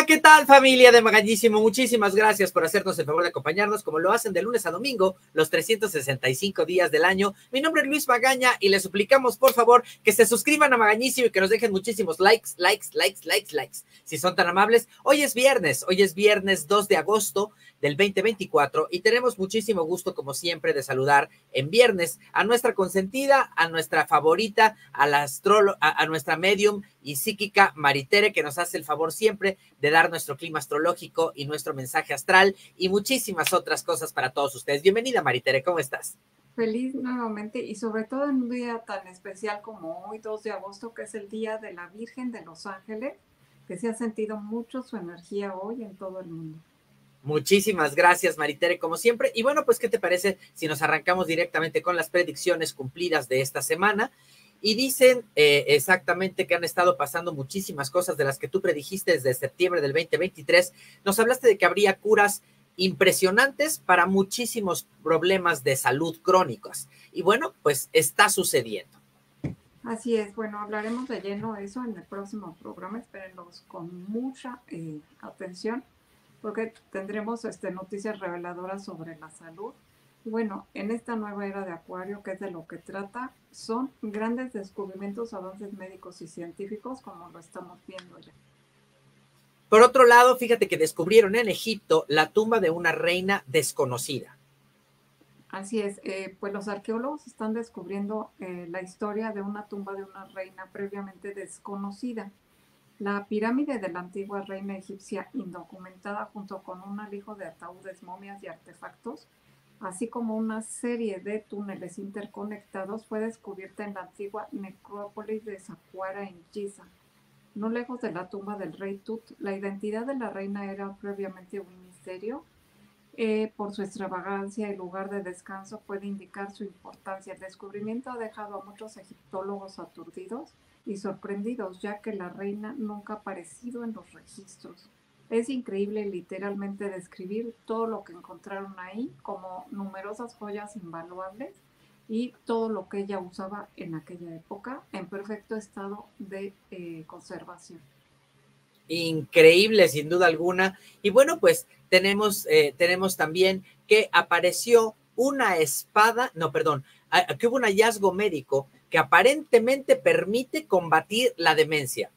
Hola, ¿qué tal familia de Magañísimo? Muchísimas gracias por hacernos el favor de acompañarnos como lo hacen de lunes a domingo, los 365 días del año. Mi nombre es Luis Magaña y les suplicamos por favor que se suscriban a Magañísimo y que nos dejen muchísimos likes, likes, likes, likes, likes. Si son tan amables, hoy es viernes, hoy es viernes 2 de agosto del 2024 y tenemos muchísimo gusto como siempre de saludar en viernes a nuestra consentida, a nuestra favorita, a la a nuestra medium y psíquica Maritere que nos hace el favor siempre de dar nuestro clima astrológico y nuestro mensaje astral y muchísimas otras cosas para todos ustedes. Bienvenida, Maritere, ¿cómo estás? Feliz nuevamente y sobre todo en un día tan especial como hoy, 2 de agosto, que es el Día de la Virgen de los Ángeles, que se ha sentido mucho su energía hoy en todo el mundo. Muchísimas gracias, Maritere, como siempre. Y bueno, pues, ¿qué te parece si nos arrancamos directamente con las predicciones cumplidas de esta semana? y dicen eh, exactamente que han estado pasando muchísimas cosas de las que tú predijiste desde septiembre del 2023. Nos hablaste de que habría curas impresionantes para muchísimos problemas de salud crónicos. Y bueno, pues está sucediendo. Así es, bueno, hablaremos de lleno eso en el próximo programa, espérenlos con mucha eh, atención, porque tendremos este, noticias reveladoras sobre la salud bueno, en esta nueva era de Acuario, que es de lo que trata, son grandes descubrimientos, avances médicos y científicos, como lo estamos viendo ya. Por otro lado, fíjate que descubrieron en Egipto la tumba de una reina desconocida. Así es, eh, pues los arqueólogos están descubriendo eh, la historia de una tumba de una reina previamente desconocida. La pirámide de la antigua reina egipcia indocumentada junto con un alijo de ataúdes, momias y artefactos así como una serie de túneles interconectados, fue descubierta en la antigua necrópolis de Saqqara en Giza. No lejos de la tumba del rey Tut, la identidad de la reina era previamente un misterio. Eh, por su extravagancia y lugar de descanso puede indicar su importancia. El descubrimiento ha dejado a muchos egiptólogos aturdidos y sorprendidos, ya que la reina nunca ha aparecido en los registros. Es increíble literalmente describir todo lo que encontraron ahí como numerosas joyas invaluables y todo lo que ella usaba en aquella época en perfecto estado de eh, conservación. Increíble, sin duda alguna. Y bueno, pues tenemos, eh, tenemos también que apareció una espada, no, perdón, que hubo un hallazgo médico que aparentemente permite combatir la demencia.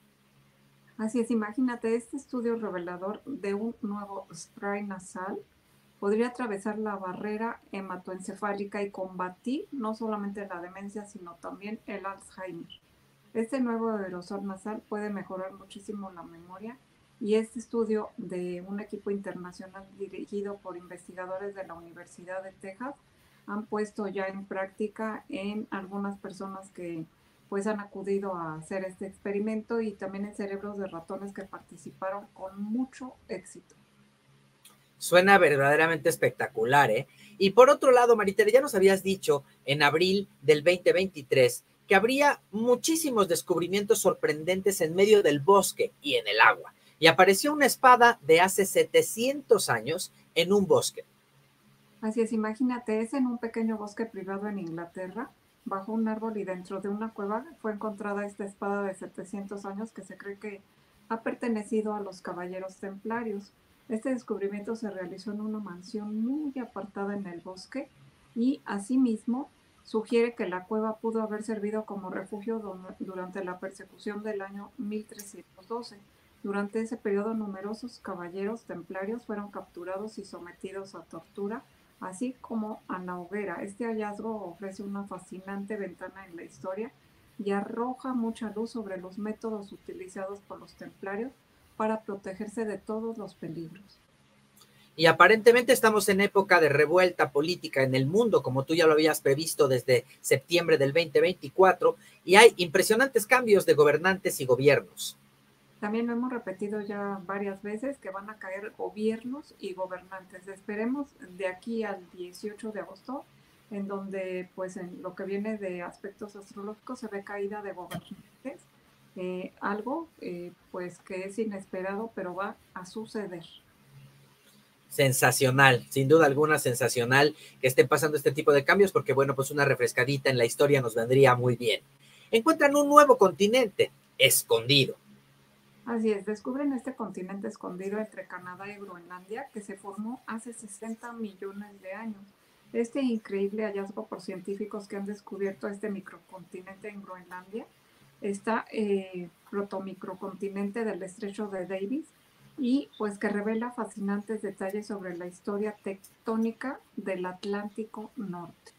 Así es, imagínate, este estudio revelador de un nuevo spray nasal podría atravesar la barrera hematoencefálica y combatir no solamente la demencia, sino también el Alzheimer. Este nuevo aerosol nasal puede mejorar muchísimo la memoria y este estudio de un equipo internacional dirigido por investigadores de la Universidad de Texas han puesto ya en práctica en algunas personas que pues han acudido a hacer este experimento y también en cerebros de ratones que participaron con mucho éxito. Suena verdaderamente espectacular, ¿eh? Y por otro lado, Maritere, ya nos habías dicho en abril del 2023 que habría muchísimos descubrimientos sorprendentes en medio del bosque y en el agua. Y apareció una espada de hace 700 años en un bosque. Así es, imagínate, es en un pequeño bosque privado en Inglaterra bajo un árbol y dentro de una cueva fue encontrada esta espada de 700 años que se cree que ha pertenecido a los caballeros templarios. Este descubrimiento se realizó en una mansión muy apartada en el bosque y asimismo sugiere que la cueva pudo haber servido como refugio durante la persecución del año 1312. Durante ese periodo numerosos caballeros templarios fueron capturados y sometidos a tortura así como a hoguera. Este hallazgo ofrece una fascinante ventana en la historia y arroja mucha luz sobre los métodos utilizados por los templarios para protegerse de todos los peligros. Y aparentemente estamos en época de revuelta política en el mundo, como tú ya lo habías previsto desde septiembre del 2024, y hay impresionantes cambios de gobernantes y gobiernos. También lo hemos repetido ya varias veces que van a caer gobiernos y gobernantes. Esperemos de aquí al 18 de agosto, en donde pues en lo que viene de aspectos astrológicos se ve caída de gobernantes, eh, algo eh, pues que es inesperado, pero va a suceder. Sensacional, sin duda alguna sensacional que estén pasando este tipo de cambios, porque bueno, pues una refrescadita en la historia nos vendría muy bien. Encuentran un nuevo continente escondido Así es, descubren este continente escondido entre Canadá y Groenlandia que se formó hace 60 millones de años. Este increíble hallazgo por científicos que han descubierto este microcontinente en Groenlandia está eh, protomicrocontinente del estrecho de Davis y pues que revela fascinantes detalles sobre la historia tectónica del Atlántico Norte.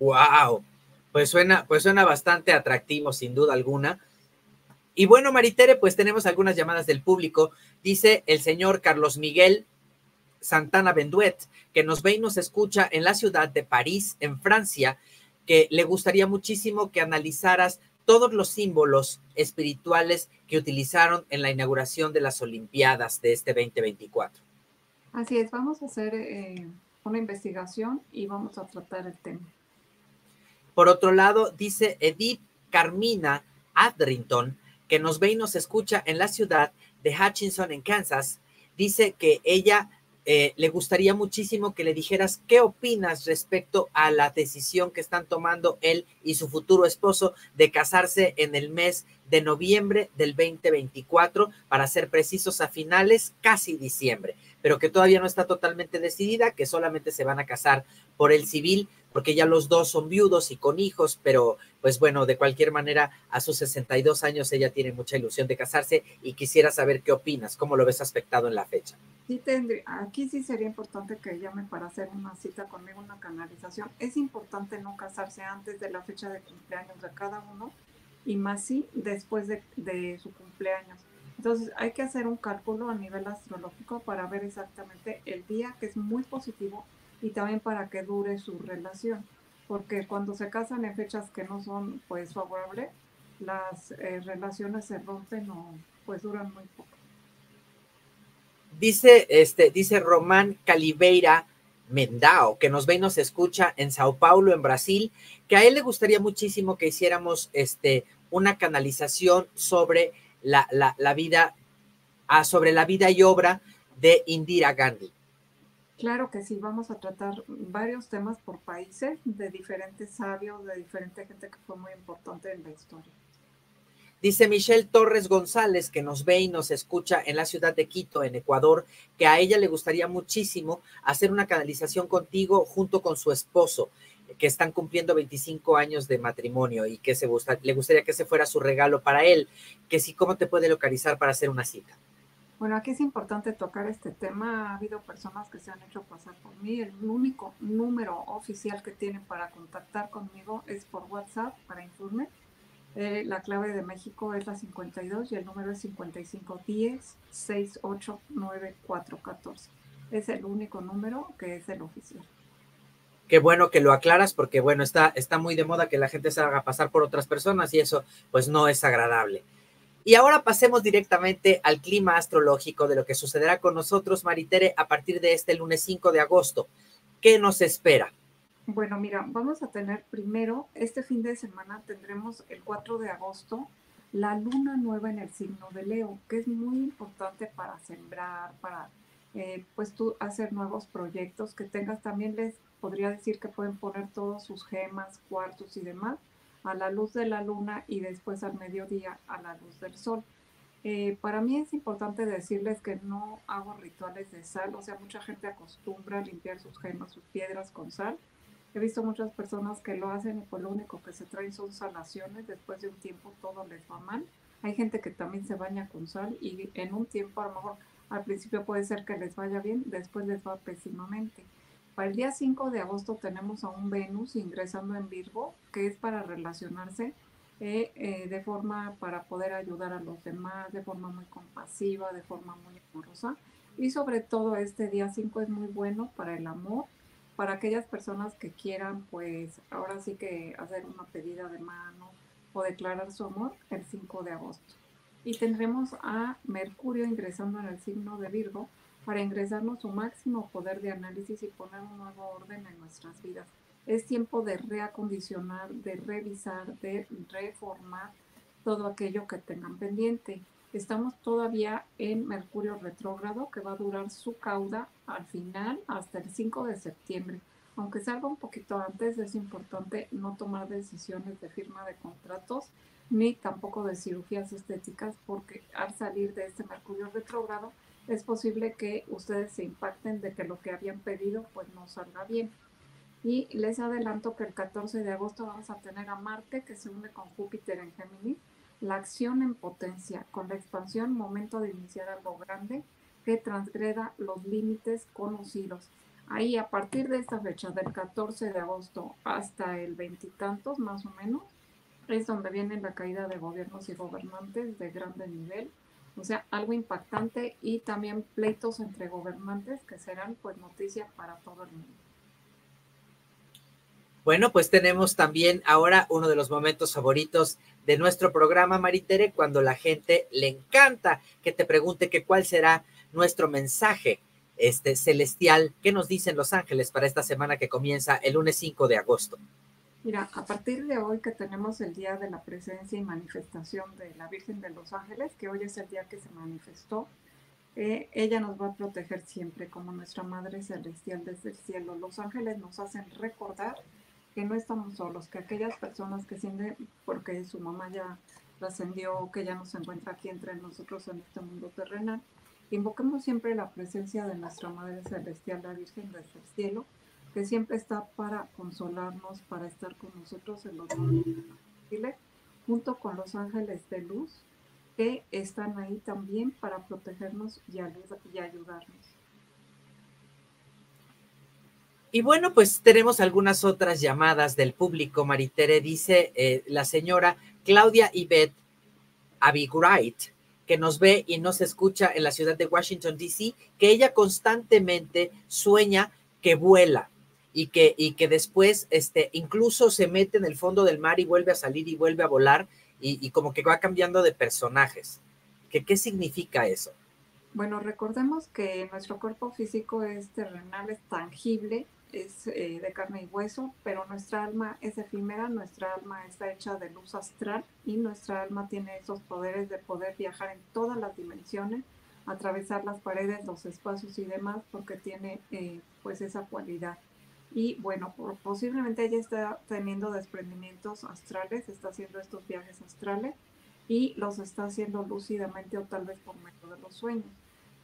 Wow, pues suena, pues suena bastante atractivo sin duda alguna. Y bueno, Maritere, pues tenemos algunas llamadas del público. Dice el señor Carlos Miguel Santana Benduet, que nos ve y nos escucha en la ciudad de París, en Francia, que le gustaría muchísimo que analizaras todos los símbolos espirituales que utilizaron en la inauguración de las Olimpiadas de este 2024. Así es, vamos a hacer eh, una investigación y vamos a tratar el tema. Por otro lado, dice Edith Carmina Adrington, que nos ve y nos escucha en la ciudad de Hutchinson, en Kansas, dice que ella eh, le gustaría muchísimo que le dijeras qué opinas respecto a la decisión que están tomando él y su futuro esposo de casarse en el mes de noviembre del 2024, para ser precisos a finales, casi diciembre, pero que todavía no está totalmente decidida, que solamente se van a casar por el civil porque ya los dos son viudos y con hijos, pero pues bueno, de cualquier manera, a sus 62 años ella tiene mucha ilusión de casarse y quisiera saber qué opinas, cómo lo ves aspectado en la fecha. Sí, tendría, aquí sí sería importante que llamen para hacer una cita conmigo, una canalización. Es importante no casarse antes de la fecha de cumpleaños de cada uno y más si después de, de su cumpleaños. Entonces hay que hacer un cálculo a nivel astrológico para ver exactamente el día que es muy positivo y también para que dure su relación, porque cuando se casan en fechas que no son pues favorables, las eh, relaciones se rompen o pues duran muy poco. Dice, este, dice Román Caliveira Mendao, que nos ve y nos escucha en Sao Paulo, en Brasil, que a él le gustaría muchísimo que hiciéramos este, una canalización sobre la, la, la vida, ah, sobre la vida y obra de Indira Gandhi. Claro que sí, vamos a tratar varios temas por países de diferentes sabios, de diferente gente que fue muy importante en la historia. Dice Michelle Torres González, que nos ve y nos escucha en la ciudad de Quito, en Ecuador, que a ella le gustaría muchísimo hacer una canalización contigo junto con su esposo, que están cumpliendo 25 años de matrimonio y que se gusta, le gustaría que ese fuera su regalo para él, que sí, ¿cómo te puede localizar para hacer una cita? Bueno, aquí es importante tocar este tema. Ha habido personas que se han hecho pasar por mí. El único número oficial que tienen para contactar conmigo es por WhatsApp para informe. Eh, la clave de México es la 52 y el número es 5510-689414. Es el único número que es el oficial. Qué bueno que lo aclaras porque, bueno, está, está muy de moda que la gente se haga pasar por otras personas y eso pues no es agradable. Y ahora pasemos directamente al clima astrológico de lo que sucederá con nosotros, Maritere, a partir de este lunes 5 de agosto. ¿Qué nos espera? Bueno, mira, vamos a tener primero, este fin de semana tendremos el 4 de agosto la luna nueva en el signo de Leo, que es muy importante para sembrar, para eh, pues tú hacer nuevos proyectos que tengas. También les podría decir que pueden poner todos sus gemas, cuartos y demás a la luz de la luna y después al mediodía a la luz del sol. Eh, para mí es importante decirles que no hago rituales de sal, o sea, mucha gente acostumbra a limpiar sus gemas, sus piedras con sal. He visto muchas personas que lo hacen y pues lo único que se traen son salaciones, después de un tiempo todo les va mal. Hay gente que también se baña con sal y en un tiempo a lo mejor al principio puede ser que les vaya bien, después les va pésimamente. Para el día 5 de agosto tenemos a un Venus ingresando en Virgo, que es para relacionarse eh, eh, de forma para poder ayudar a los demás, de forma muy compasiva, de forma muy amorosa. Y sobre todo este día 5 es muy bueno para el amor, para aquellas personas que quieran, pues ahora sí que hacer una pedida de mano o declarar su amor el 5 de agosto. Y tendremos a Mercurio ingresando en el signo de Virgo, para ingresarnos su máximo poder de análisis y poner un nuevo orden en nuestras vidas. Es tiempo de reacondicionar, de revisar, de reformar todo aquello que tengan pendiente. Estamos todavía en Mercurio retrógrado que va a durar su cauda al final hasta el 5 de septiembre. Aunque salga un poquito antes, es importante no tomar decisiones de firma de contratos ni tampoco de cirugías estéticas, porque al salir de este Mercurio retrógrado es posible que ustedes se impacten de que lo que habían pedido pues no salga bien. Y les adelanto que el 14 de agosto vamos a tener a Marte que se une con Júpiter en Géminis, la acción en potencia, con la expansión, momento de iniciar algo grande que transgreda los límites conocidos. Ahí a partir de esta fecha, del 14 de agosto hasta el veintitantos más o menos, es donde viene la caída de gobiernos y gobernantes de grande nivel, o sea, algo impactante y también pleitos entre gobernantes que serán pues noticia para todo el mundo. Bueno, pues tenemos también ahora uno de los momentos favoritos de nuestro programa, Maritere, cuando la gente le encanta que te pregunte que cuál será nuestro mensaje este celestial que nos dicen los ángeles para esta semana que comienza el lunes 5 de agosto. Mira, a partir de hoy que tenemos el día de la presencia y manifestación de la Virgen de los Ángeles, que hoy es el día que se manifestó, eh, ella nos va a proteger siempre como nuestra Madre Celestial desde el cielo. Los ángeles nos hacen recordar que no estamos solos, que aquellas personas que sienten, porque su mamá ya trascendió, que ya no se encuentra aquí entre nosotros en este mundo terrenal, invoquemos siempre la presencia de nuestra Madre Celestial, la Virgen desde el cielo, que siempre está para consolarnos, para estar con nosotros en los momentos difíciles, junto con los ángeles de luz que están ahí también para protegernos y, ayudarnos. Y bueno, pues tenemos algunas otras llamadas del público. Maritere dice eh, la señora Claudia Yvette Abigwright, que nos ve y nos escucha en la ciudad de Washington, D.C., que ella constantemente sueña que vuela, y que, y que después este, incluso se mete en el fondo del mar y vuelve a salir y vuelve a volar y, como que va cambiando de personajes. ¿Qué, ¿Qué significa eso? Bueno, recordemos que nuestro cuerpo físico es terrenal, es tangible, es eh, de carne y hueso, pero nuestra alma es efímera, nuestra alma está hecha de luz astral y nuestra alma tiene esos poderes de poder viajar en todas las dimensiones, atravesar las paredes, los espacios y demás, porque tiene eh, pues esa cualidad y bueno, posiblemente ella está teniendo desprendimientos astrales, está haciendo estos viajes astrales y los está haciendo lúcidamente o tal vez por medio de los sueños.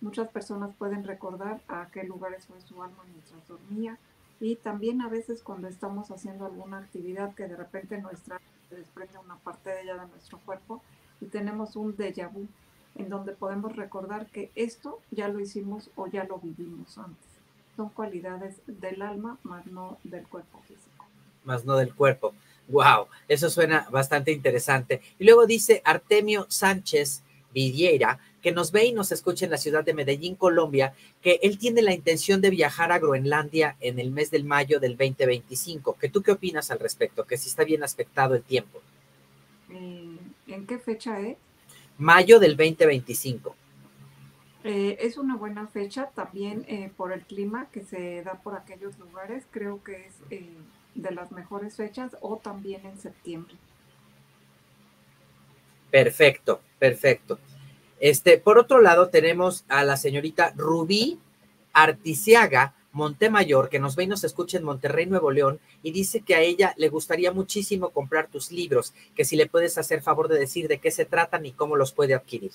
Muchas personas pueden recordar a qué lugares fue su alma mientras dormía y también a veces cuando estamos haciendo alguna actividad que de repente nuestra desprende una parte de ella de nuestro cuerpo y tenemos un déjà vu en donde podemos recordar que esto ya lo hicimos o ya lo vivimos antes son cualidades del alma, más no del cuerpo físico. Más no del cuerpo. Wow, eso suena bastante interesante. Y luego dice Artemio Sánchez Vidiera, que nos ve y nos escucha en la ciudad de Medellín, Colombia, que él tiene la intención de viajar a Groenlandia en el mes del mayo del 2025. ¿Que tú qué opinas al respecto? Que si está bien aspectado el tiempo. Eh, ¿En qué fecha es? Mayo del 2025. Eh, es una buena fecha también eh, por el clima que se da por aquellos lugares. Creo que es eh, de las mejores fechas o también en septiembre. Perfecto, perfecto. Este, por otro lado, tenemos a la señorita Rubí Articiaga Montemayor, que nos ve y nos escucha en Monterrey, Nuevo León, y dice que a ella le gustaría muchísimo comprar tus libros, que si le puedes hacer favor de decir de qué se tratan y cómo los puede adquirir.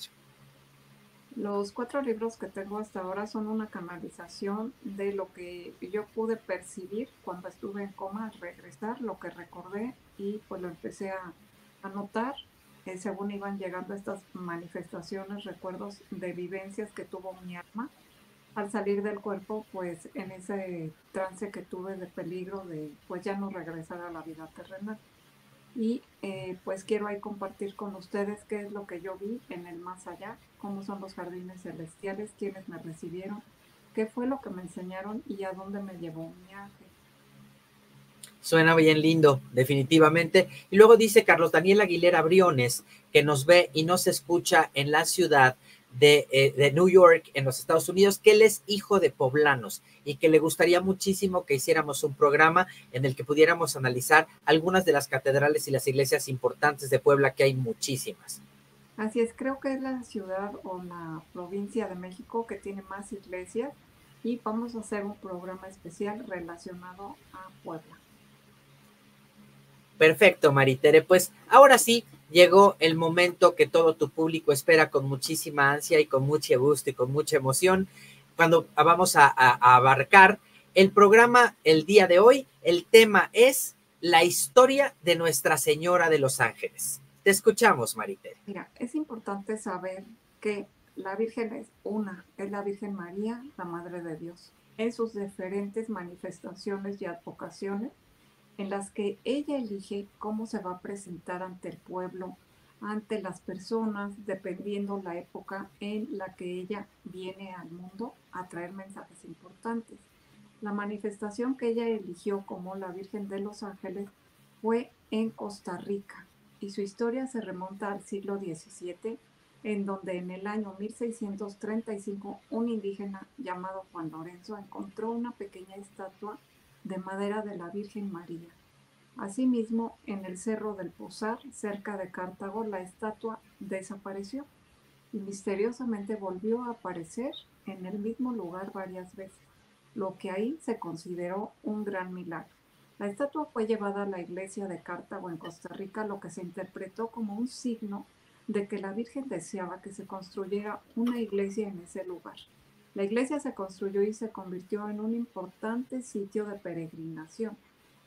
Los cuatro libros que tengo hasta ahora son una canalización de lo que yo pude percibir cuando estuve en coma regresar, lo que recordé y pues lo empecé a anotar eh, según iban llegando estas manifestaciones, recuerdos de vivencias que tuvo mi alma. Al salir del cuerpo, pues en ese trance que tuve de peligro de pues ya no regresar a la vida terrenal y eh, pues quiero ahí compartir con ustedes qué es lo que yo vi en el más allá, cómo son los jardines celestiales, quiénes me recibieron, qué fue lo que me enseñaron y a dónde me llevó mi ángel. Suena bien lindo, definitivamente. Y luego dice Carlos Daniel Aguilera Briones, que nos ve y nos escucha en la ciudad eh, de, New York, en los Estados Unidos, que él es hijo de poblanos y que le gustaría muchísimo que hiciéramos un programa en el que pudiéramos analizar algunas de las catedrales y las iglesias importantes de Puebla, que hay muchísimas. Así es, creo que es la ciudad o la provincia de México que tiene más iglesias y vamos a hacer un programa especial relacionado a Puebla. Perfecto, Maritere. Pues ahora sí, llegó el momento que todo tu público espera con muchísima ansia y con mucho gusto y con mucha emoción, cuando vamos a, abarcar el programa el día de hoy. El tema es la historia de Nuestra Señora de los Ángeles. Te escuchamos, Maritere. Mira, es importante saber que la Virgen es una, es la Virgen María, la Madre de Dios, en sus diferentes manifestaciones y advocaciones en las que ella elige cómo se va a presentar ante el pueblo, ante las personas, dependiendo la época en la que ella viene al mundo a traer mensajes importantes. La manifestación que ella eligió como la Virgen de los Ángeles fue en Costa Rica y su historia se remonta al siglo XVII, en donde en el año 1635 un indígena llamado Juan Lorenzo encontró una pequeña estatua de madera de la Virgen María. Asimismo, en el Cerro del Posar, cerca de Cartago, la estatua desapareció y misteriosamente volvió a aparecer en el mismo lugar varias veces, lo que ahí se consideró un gran milagro. La estatua fue llevada a la iglesia de Cartago en Costa Rica, lo que se interpretó como un signo de que la Virgen deseaba que se construyera una iglesia en ese lugar. La iglesia se construyó y se convirtió en un importante sitio de peregrinación,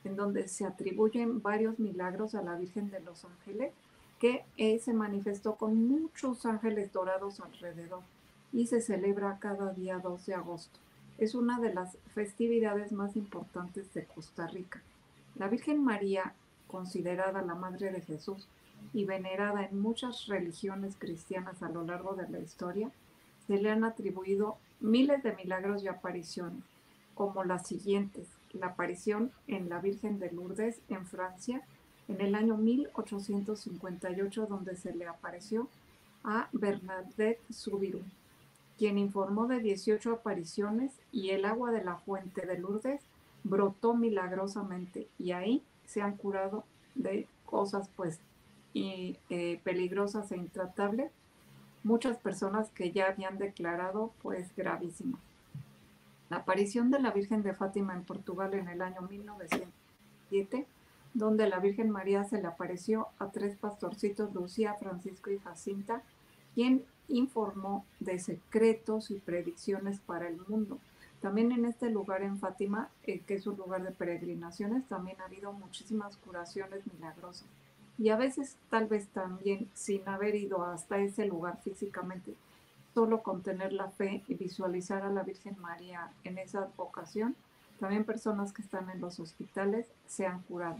en donde se atribuyen varios milagros a la Virgen de los Ángeles, que eh, se manifestó con muchos ángeles dorados alrededor y se celebra cada día 2 de agosto. Es una de las festividades más importantes de Costa Rica. La Virgen María, considerada la Madre de Jesús y venerada en muchas religiones cristianas a lo largo de la historia, se le han atribuido miles de milagros y apariciones, como las siguientes. La aparición en la Virgen de Lourdes en Francia en el año 1858, donde se le apareció a Bernadette Soubirous, quien informó de 18 apariciones y el agua de la fuente de Lourdes brotó milagrosamente y ahí se han curado de cosas pues y, eh, peligrosas e intratables muchas personas que ya habían declarado pues gravísima. La aparición de la Virgen de Fátima en Portugal en el año 1907, donde la Virgen María se le apareció a tres pastorcitos, Lucía, Francisco y Jacinta, quien informó de secretos y predicciones para el mundo. También en este lugar en Fátima, eh, que es un lugar de peregrinaciones, también ha habido muchísimas curaciones milagrosas y a veces tal vez también sin haber ido hasta ese lugar físicamente, solo con tener la fe y visualizar a la Virgen María en esa ocasión, también personas que están en los hospitales se han curado.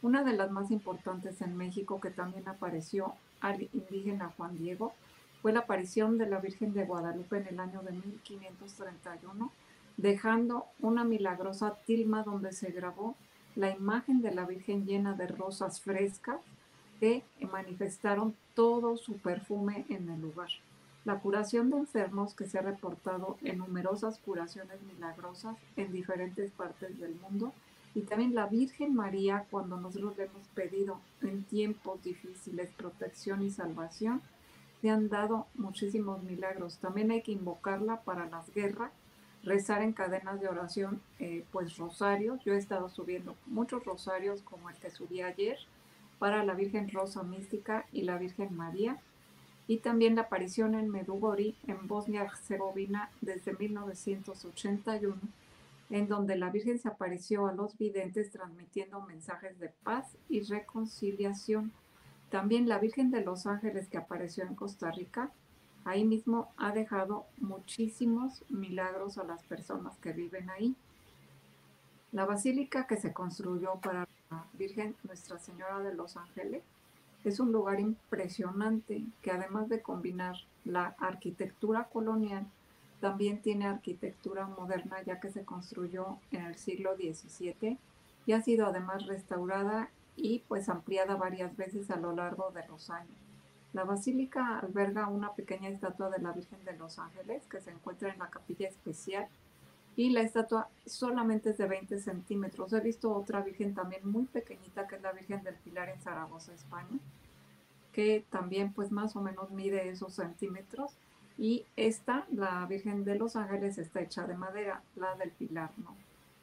Una de las más importantes en México que también apareció al indígena Juan Diego fue la aparición de la Virgen de Guadalupe en el año de 1531, dejando una milagrosa tilma donde se grabó la imagen de la Virgen llena de rosas frescas que manifestaron todo su perfume en el lugar. La curación de enfermos que se ha reportado en numerosas curaciones milagrosas en diferentes partes del mundo y también la Virgen María cuando nosotros le hemos pedido en tiempos difíciles protección y salvación, se han dado muchísimos milagros. También hay que invocarla para las guerras, rezar en cadenas de oración, eh, pues rosarios. Yo he estado subiendo muchos rosarios como el que subí ayer para la Virgen Rosa Mística y la Virgen María, y también la aparición en Medugori, en Bosnia-Herzegovina, desde 1981, en donde la Virgen se apareció a los videntes transmitiendo mensajes de paz y reconciliación. También la Virgen de los Ángeles que apareció en Costa Rica, ahí mismo ha dejado muchísimos milagros a las personas que viven ahí. La basílica que se construyó para Virgen Nuestra Señora de los Ángeles es un lugar impresionante que además de combinar la arquitectura colonial, también tiene arquitectura moderna ya que se construyó en el siglo XVII y ha sido además restaurada y pues ampliada varias veces a lo largo de los años. La basílica alberga una pequeña estatua de la Virgen de los Ángeles que se encuentra en la capilla especial y la estatua solamente es de 20 centímetros. He visto otra virgen también muy pequeñita que es la Virgen del Pilar en Zaragoza, España, que también pues más o menos mide esos centímetros. Y esta, la Virgen de los Ángeles, está hecha de madera, la del Pilar, ¿no?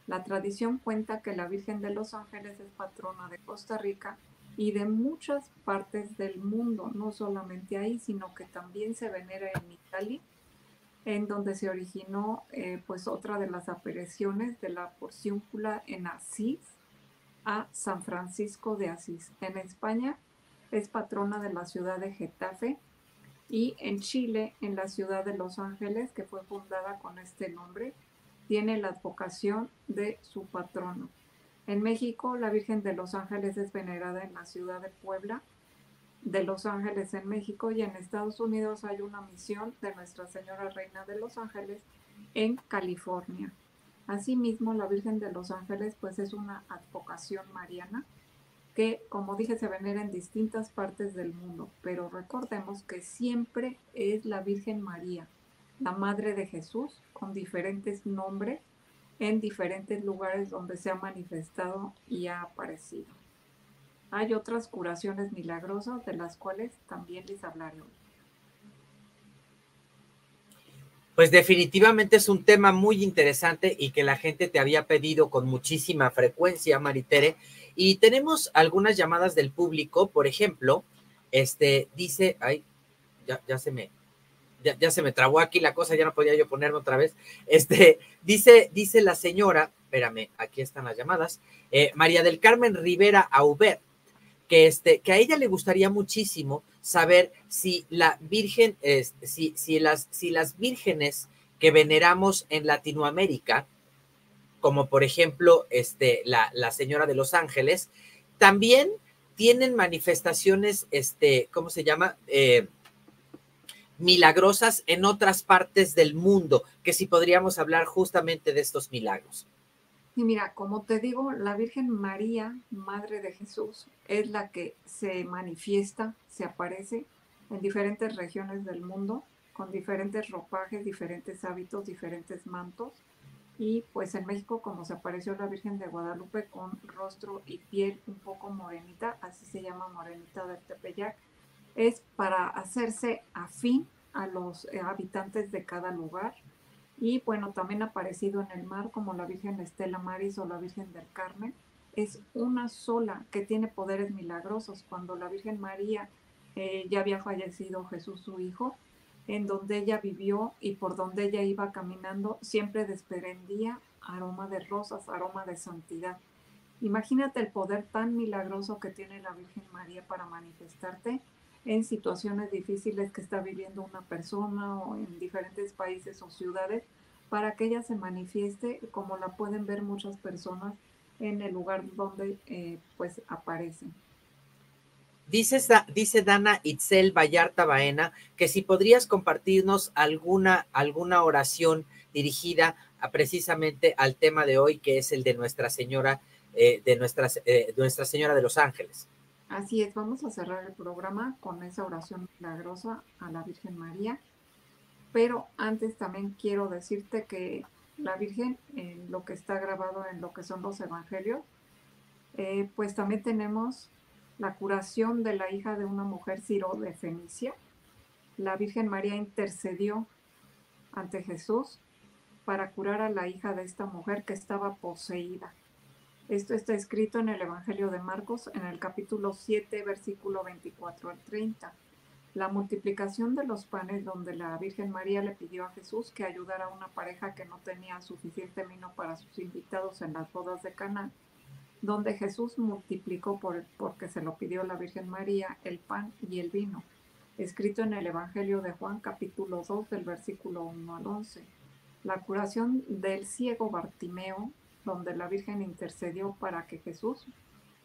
La tradición cuenta que la Virgen de los Ángeles es patrona de Costa Rica y de muchas partes del mundo, no solamente ahí, sino que también se venera en Italia, en donde se originó eh, pues otra de las apariciones de la porciúncula en Asís a San Francisco de Asís. En España es patrona de la ciudad de Getafe y en Chile, en la ciudad de Los Ángeles, que fue fundada con este nombre, tiene la advocación de su patrono. En México, la Virgen de los Ángeles es venerada en la ciudad de Puebla, de Los Ángeles en México, y en Estados Unidos hay una misión de Nuestra Señora Reina de los Ángeles en California. Asimismo, la Virgen de los Ángeles pues es una advocación mariana que, como dije, se venera en distintas partes del mundo, pero recordemos que siempre es la Virgen María, la Madre de Jesús, con diferentes nombres en diferentes lugares donde se ha manifestado y ha aparecido. Hay otras curaciones milagrosas de las cuales también les hablaré hoy. Pues definitivamente es un tema muy interesante y que la gente te había pedido con muchísima frecuencia, Maritere. Y tenemos algunas llamadas del público, por ejemplo, este dice, ay, ya, ya se me, ya, se me trabó aquí la cosa, ya no podía yo ponerme otra vez. Este, dice, dice la señora, espérame, aquí están las llamadas, eh, María del Carmen Rivera Aubert, que, este, que a ella le gustaría muchísimo saber si la Virgen, si, si, las, si las vírgenes que veneramos en Latinoamérica, como por ejemplo este, la, la señora de los ángeles, también tienen manifestaciones, este, ¿cómo se llama? Eh, milagrosas en otras partes del mundo, que si podríamos hablar justamente de estos milagros. Y mira, como te digo, la Virgen María, Madre de Jesús, es la que se manifiesta, se aparece en diferentes regiones del mundo, con diferentes ropajes, diferentes hábitos, diferentes mantos. Y pues en México, como se apareció la Virgen de Guadalupe con rostro y piel un poco morenita, así se llama morenita del Tepeyac, es para hacerse afín a los eh, habitantes de cada lugar. Y bueno, también aparecido en el mar como la Virgen Estela Maris o la Virgen del Carmen. Es una sola que tiene poderes milagrosos. Cuando la Virgen María eh, ya había fallecido Jesús su hijo, en donde ella vivió y por donde ella iba caminando, siempre desprendía aroma de rosas, aroma de santidad. Imagínate el poder tan milagroso que tiene la Virgen María para manifestarte en situaciones difíciles que está viviendo una persona o en diferentes países o ciudades para que ella se manifieste como la pueden ver muchas personas en el lugar donde eh, pues aparecen. Dice, dice Dana Itzel Vallarta Baena que si podrías compartirnos alguna, alguna oración dirigida a, precisamente al tema de hoy, que es el de Nuestra Señora, eh, de nuestra, eh, Nuestra Señora de los Ángeles. Así es, vamos a cerrar el programa con esa oración milagrosa a la Virgen María. Pero antes también quiero decirte que la Virgen, en lo que está grabado en lo que son los evangelios, eh, pues también tenemos la curación de la hija de una mujer Ciro de Fenicia. La Virgen María intercedió ante Jesús para curar a la hija de esta mujer que estaba poseída. Esto está escrito en el Evangelio de Marcos, en el capítulo 7, versículo 24 al 30. La multiplicación de los panes donde la Virgen María le pidió a Jesús que ayudara a una pareja que no tenía suficiente vino para sus invitados en las bodas de Cana, donde Jesús multiplicó por, porque se lo pidió la Virgen María el pan y el vino, escrito en el Evangelio de Juan capítulo 2 del versículo 1 al 11. La curación del ciego Bartimeo donde la Virgen intercedió para que Jesús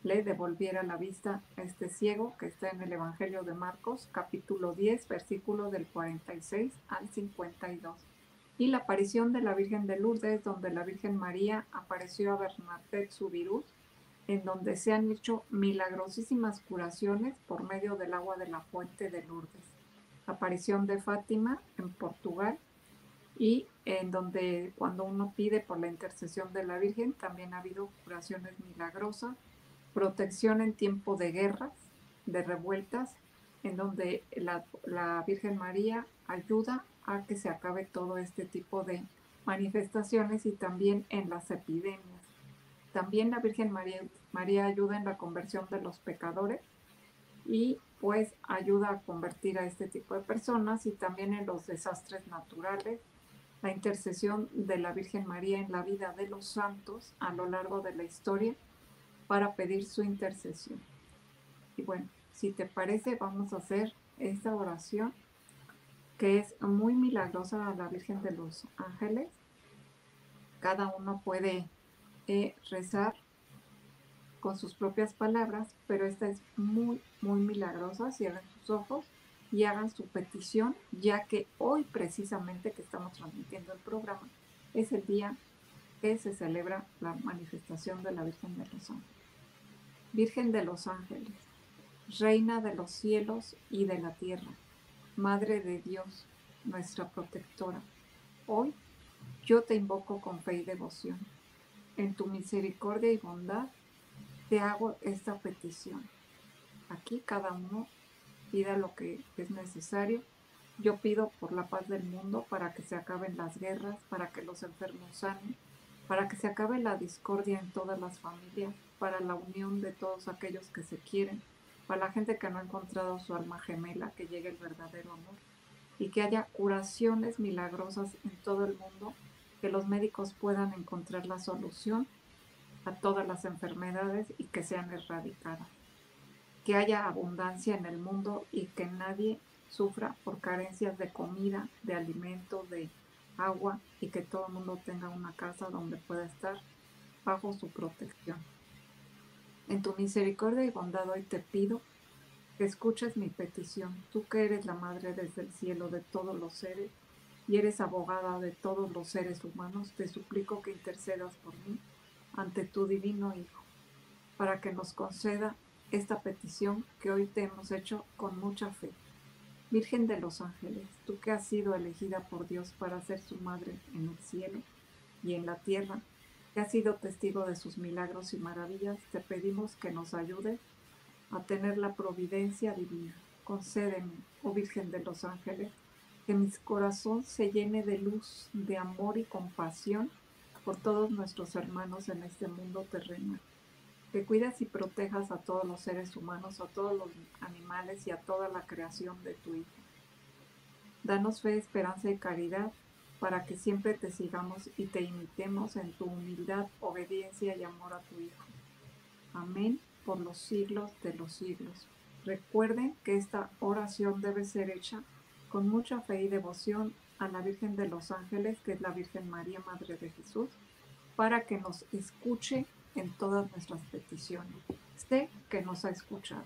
le devolviera la vista a este ciego que está en el Evangelio de Marcos, capítulo 10, versículo del 46 al 52. Y la aparición de la Virgen de Lourdes, donde la Virgen María apareció a Bernadette Subirú, en donde se han hecho milagrosísimas curaciones por medio del agua de la fuente de Lourdes. Aparición de Fátima en Portugal, y en donde cuando uno pide por la intercesión de la Virgen también ha habido curaciones milagrosas, protección en tiempo de guerras, de revueltas, en donde la, la Virgen María ayuda a que se acabe todo este tipo de manifestaciones y también en las epidemias. También la Virgen María, María ayuda en la conversión de los pecadores y pues ayuda a convertir a este tipo de personas y también en los desastres naturales, la intercesión de la Virgen María en la vida de los santos a lo largo de la historia para pedir su intercesión. Y bueno, si te parece, vamos a hacer esta oración que es muy milagrosa a la Virgen de los Ángeles. Cada uno puede eh, rezar con sus propias palabras, pero esta es muy, muy milagrosa. Cierren sus ojos y hagan su petición, ya que hoy precisamente que estamos transmitiendo el programa es el día que se celebra la manifestación de la Virgen de los Ángeles. Virgen de los Ángeles, Reina de los cielos y de la tierra, Madre de Dios, nuestra protectora, hoy yo te invoco con fe y devoción. En tu misericordia y bondad te hago esta petición. Aquí cada uno pida lo que es necesario. Yo pido por la paz del mundo, para que se acaben las guerras, para que los enfermos sanen, para que se acabe la discordia en todas las familias, para la unión de todos aquellos que se quieren, para la gente que no ha encontrado su alma gemela, que llegue el verdadero amor y que haya curaciones milagrosas en todo el mundo, que los médicos puedan encontrar la solución a todas las enfermedades y que sean erradicadas. Que haya abundancia en el mundo y que nadie sufra por carencias de comida, de alimento, de agua y que todo el mundo tenga una casa donde pueda estar bajo su protección. En tu misericordia y bondad hoy te pido que escuches mi petición, tú que eres la madre desde el cielo de todos los seres y eres abogada de todos los seres humanos, te suplico que intercedas por mí ante tu divino Hijo, para que nos conceda esta petición que hoy te hemos hecho con mucha fe. Virgen de los ángeles, tú que has sido elegida por Dios para ser su madre en el cielo y en la tierra, que has sido testigo de sus milagros y maravillas, te pedimos que nos ayudes a tener la providencia divina. Concédeme, oh Virgen de los ángeles, que mi corazón se llene de luz, de amor y compasión por todos nuestros hermanos en este mundo terrenal. Que cuidas y protejas a todos los seres humanos, a todos los animales y a toda la creación de tu Hijo. Danos fe, esperanza y caridad para que siempre te sigamos y te imitemos en tu humildad, obediencia y amor a tu Hijo. Amén por los siglos de los siglos. Recuerden que esta oración debe ser hecha con mucha fe y devoción a la Virgen de los Ángeles, que es la Virgen María, Madre de Jesús, para que nos escuche en todas nuestras peticiones. Sé que nos ha escuchado.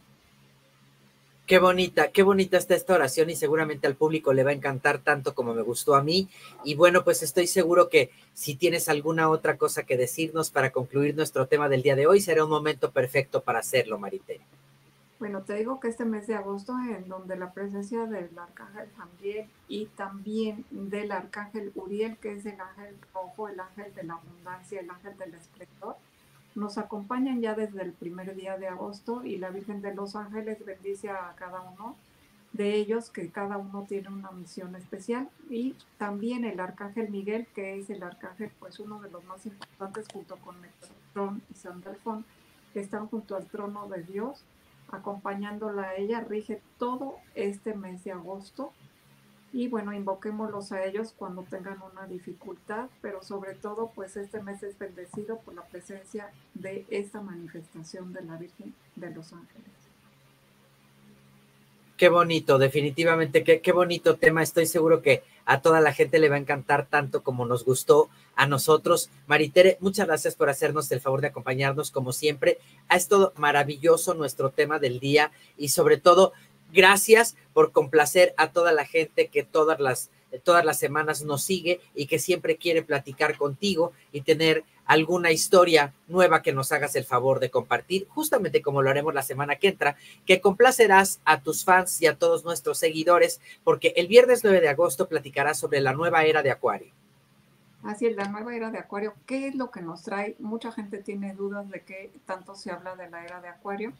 Qué bonita, qué bonita está esta oración y seguramente al público le va a encantar tanto como me gustó a mí. Y bueno, pues estoy seguro que si tienes alguna otra cosa que decirnos para concluir nuestro tema del día de hoy, será un momento perfecto para hacerlo, Marité. Bueno, te digo que este mes de agosto, en donde la presencia del arcángel Jambiel y también del arcángel Uriel, que es el ángel rojo, el ángel de la abundancia, el ángel del esplendor, nos acompañan ya desde el primer día de agosto y la Virgen de los Ángeles bendice a cada uno de ellos, que cada uno tiene una misión especial, y también el Arcángel Miguel, que es el Arcángel, pues uno de los más importantes junto con Metatron y Sandalfón, que están junto al trono de Dios, acompañándola a ella, rige todo este mes de agosto y bueno, invoquémoslos a ellos cuando tengan una dificultad, pero sobre todo, pues este mes es bendecido por la presencia de esta manifestación de la Virgen de los Ángeles. Qué bonito, definitivamente, qué, qué bonito tema. Estoy seguro que a toda la gente le va a encantar tanto como nos gustó a nosotros. Maritere, muchas gracias por hacernos el favor de acompañarnos como siempre. Ha estado maravilloso nuestro tema del día y sobre todo Gracias por complacer a toda la gente que todas las, todas las semanas nos sigue y que siempre quiere platicar contigo y tener alguna historia nueva que nos hagas el favor de compartir, justamente como lo haremos la semana que entra, que complacerás a tus fans y a todos nuestros seguidores, porque el viernes 9 de agosto platicarás sobre la nueva era de Acuario. Así es, la nueva era de Acuario, ¿qué es lo que nos trae? Mucha gente tiene dudas de qué tanto se habla de la era de Acuario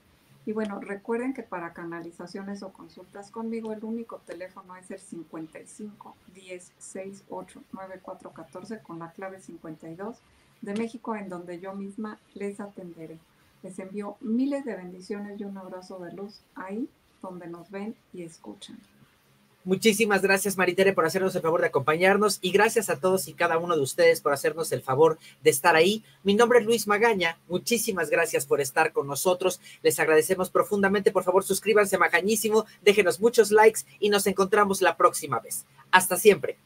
Y bueno, recuerden que para canalizaciones o consultas conmigo el único teléfono es el 55 10 6 8 9 4 14 con la clave 52 de México en donde yo misma les atenderé. Les envío miles de bendiciones y un abrazo de luz ahí donde nos ven y escuchan. Muchísimas gracias, Maritere, por hacernos el favor de acompañarnos y gracias a todos y cada uno de ustedes por hacernos el favor de estar ahí. Mi nombre es Luis Magaña. Muchísimas gracias por estar con nosotros. Les agradecemos profundamente. Por favor, suscríbanse, Magañísimo, déjenos muchos likes y nos encontramos la próxima vez. Hasta siempre.